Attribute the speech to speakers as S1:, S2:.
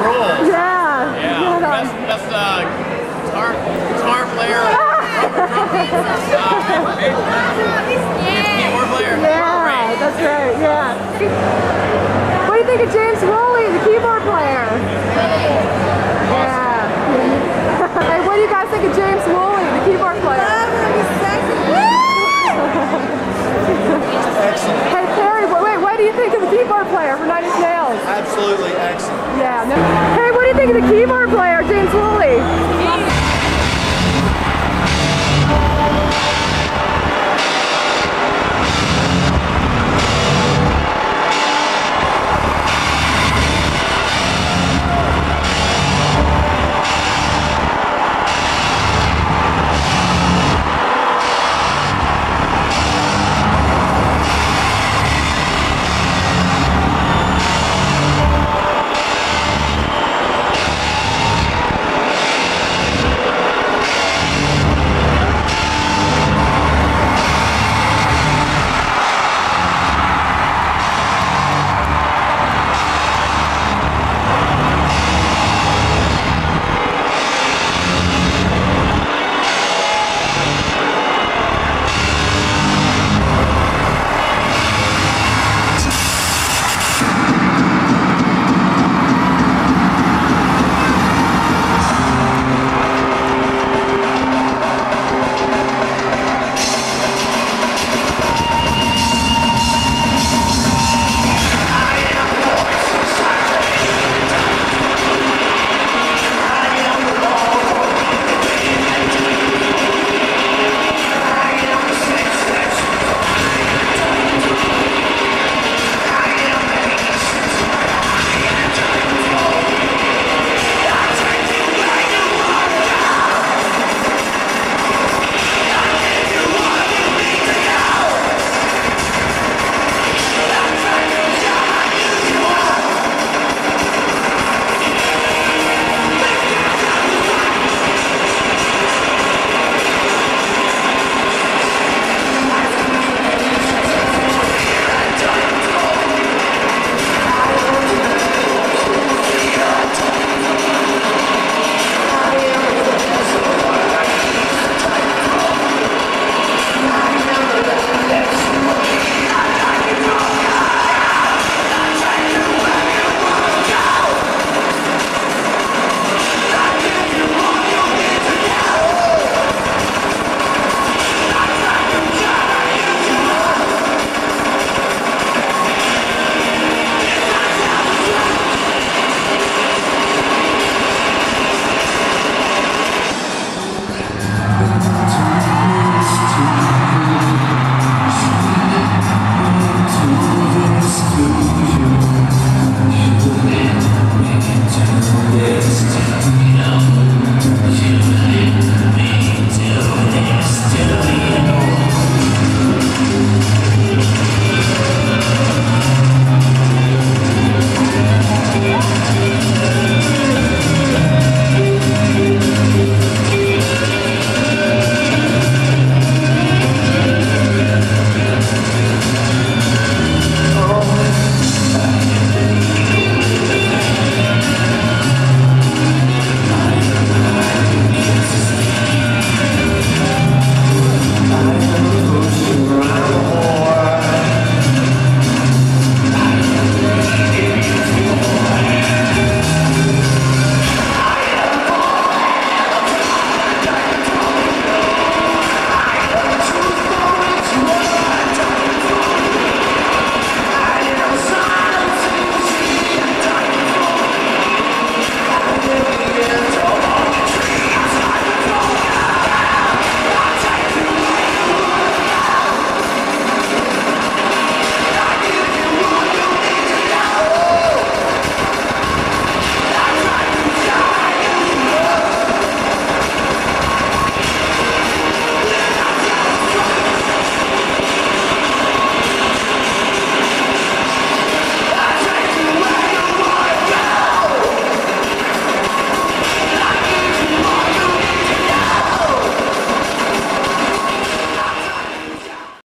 S1: rules.
S2: Yeah.
S1: Yeah, best, best uh, guitar, guitar player, uh, keyboard player.
S2: Yeah, that's right, yeah. What do you think of James Woolley, the keyboard player? Nails?